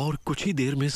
और कुछ ही देर में